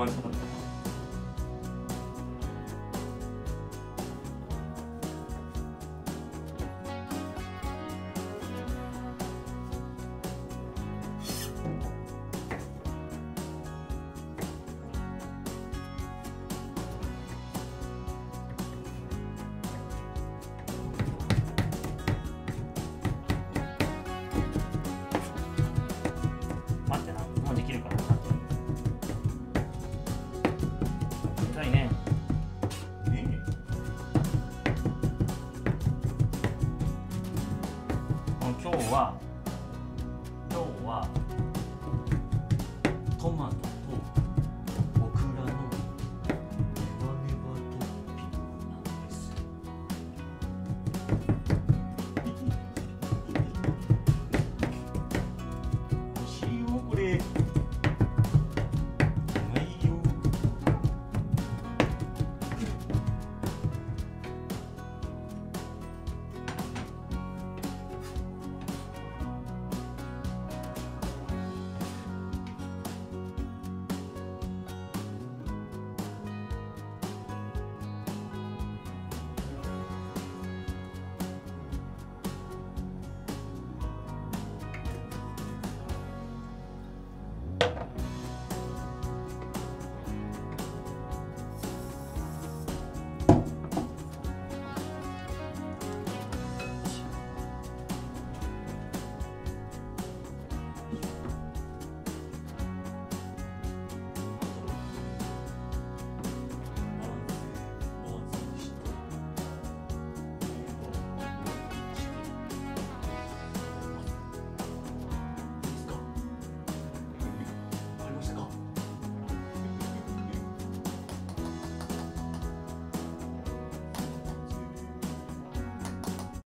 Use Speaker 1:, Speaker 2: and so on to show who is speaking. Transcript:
Speaker 1: マジ
Speaker 2: は今日は
Speaker 1: トマトとオクラのネバネバトッピングなんです。欲しいよこれ